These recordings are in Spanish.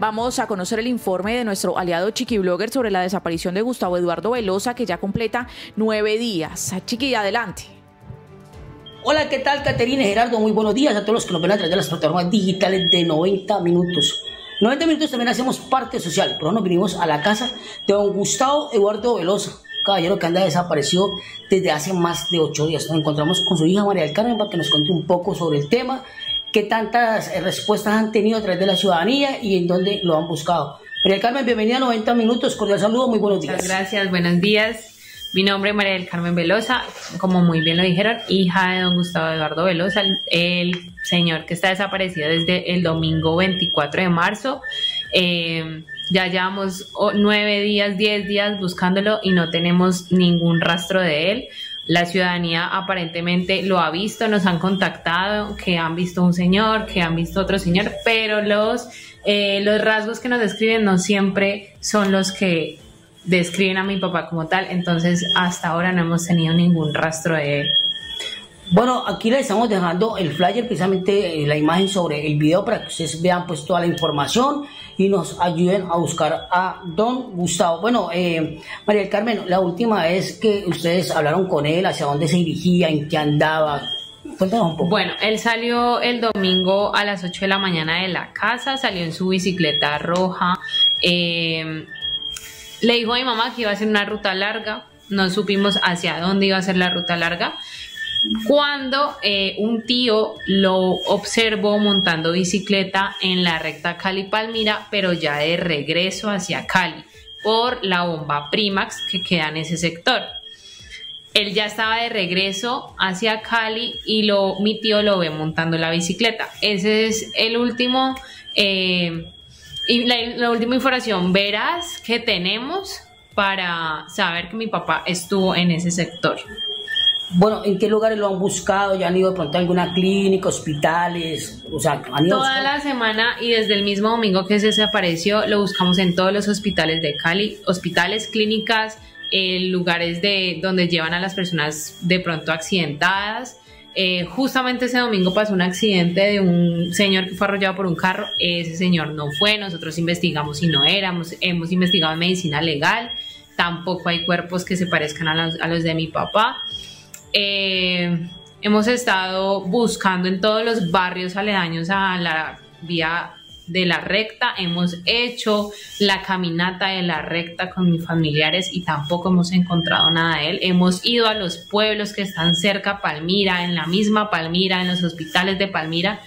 Vamos a conocer el informe de nuestro aliado Chiqui Blogger sobre la desaparición de Gustavo Eduardo Velosa, que ya completa nueve días. Chiqui, adelante. Hola, ¿qué tal, Caterina Gerardo? Muy buenos días a todos los que nos ven a través de las plataformas digitales de 90 minutos. 90 minutos también hacemos parte social, pero nos vinimos a la casa de don Gustavo Eduardo Velosa, caballero que anda desaparecido desde hace más de ocho días. Nos encontramos con su hija María del Carmen para que nos cuente un poco sobre el tema, qué tantas eh, respuestas han tenido a través de la ciudadanía y en dónde lo han buscado. María del Carmen, bienvenida a 90 minutos, cordial saludo, muy buenos días. Muchas gracias, buenos días. Mi nombre es María del Carmen Velosa, como muy bien lo dijeron, hija de don Gustavo Eduardo Velosa, el señor que está desaparecido desde el domingo 24 de marzo. Eh, ya llevamos nueve días, diez días buscándolo y no tenemos ningún rastro de él. La ciudadanía aparentemente lo ha visto, nos han contactado, que han visto un señor, que han visto otro señor, pero los, eh, los rasgos que nos describen no siempre son los que describen a mi papá como tal. Entonces, hasta ahora no hemos tenido ningún rastro de él. Bueno, aquí les estamos dejando el flyer, precisamente eh, la imagen sobre el video para que ustedes vean pues toda la información y nos ayuden a buscar a don Gustavo. Bueno, eh, María del Carmen, la última vez que ustedes hablaron con él, hacia dónde se dirigía, en qué andaba, Cuéntanos un poco. Bueno, él salió el domingo a las 8 de la mañana de la casa, salió en su bicicleta roja. Eh, le dijo a mi mamá que iba a hacer una ruta larga, no supimos hacia dónde iba a ser la ruta larga. Cuando eh, un tío lo observó montando bicicleta en la recta Cali-Palmira, pero ya de regreso hacia Cali, por la bomba Primax que queda en ese sector. Él ya estaba de regreso hacia Cali y lo, mi tío lo ve montando la bicicleta. Ese es el último eh, y la, última información veraz que tenemos para saber que mi papá estuvo en ese sector. Bueno, ¿en qué lugares lo han buscado? ¿Ya han ido de pronto a alguna clínica, hospitales? O sea, ¿han ido Toda la semana y desde el mismo domingo que se desapareció, lo buscamos en todos los hospitales de Cali, hospitales, clínicas, eh, lugares de donde llevan a las personas de pronto accidentadas eh, justamente ese domingo pasó un accidente de un señor que fue arrollado por un carro. Ese señor no fue. Nosotros investigamos si no éramos. Hemos investigado en medicina legal. Tampoco hay cuerpos que se parezcan a los, de mi papá. Eh, hemos estado buscando en todos los barrios aledaños a la vía de la recta, hemos hecho la caminata de la recta con mis familiares y tampoco hemos encontrado nada de él. Hemos ido a los pueblos que están cerca Palmira, en la misma Palmira, en los hospitales de Palmira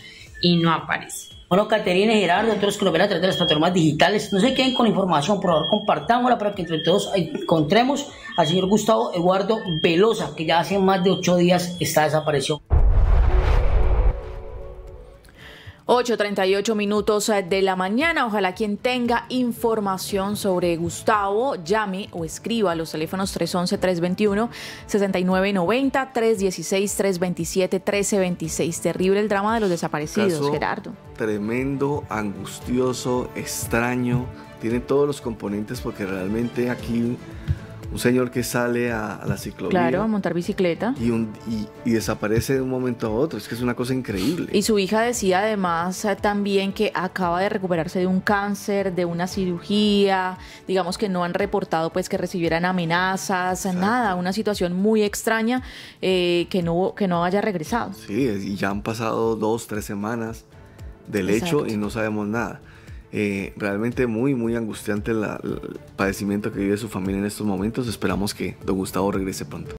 y no aparece. Bueno, Caterina y Gerardo, otros que nos ven a través de las plataformas digitales, no se queden con información, por favor compartámosla para que entre todos encontremos al señor Gustavo Eduardo Velosa, que ya hace más de ocho días está desaparecido. 8.38 minutos eh, de la mañana. Ojalá quien tenga información sobre Gustavo llame o escriba a los teléfonos 311-321-6990, 316-327-1326. Terrible el drama de los desaparecidos, Gerardo. Tremendo, angustioso, extraño. Tiene todos los componentes porque realmente aquí un señor que sale a, la ciclovía. Claro, a montar bicicleta. Y, y, desaparece de un momento a otro. Es que es una cosa increíble. Y su hija decía además eh, también que acaba de recuperarse de un cáncer, de una cirugía. Digamos que no han reportado pues que recibieran amenazas, nada. Una situación muy extraña eh, que, no, que no haya regresado. Sí, y ya han pasado dos, tres semanas del hecho y no sabemos nada. Eh, realmente muy, muy angustiante el padecimiento que vive su familia en estos momentos. Esperamos que don Gustavo regrese pronto.